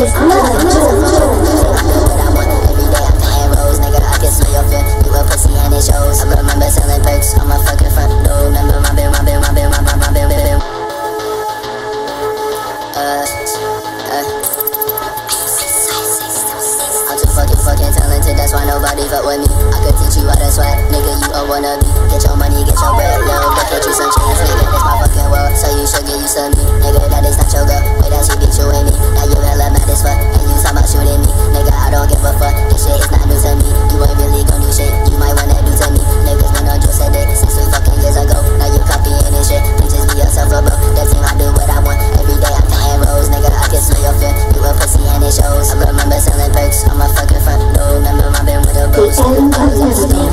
I'm too fucking fucking talented, that's why nobody fuck with me. I could teach you how to swag, nigga. You a wannabe. Get your money, get your bread, no, but get you some change, nigga. That's my fucking world, so you should get used to me, nigga. That is not your girl. Somebody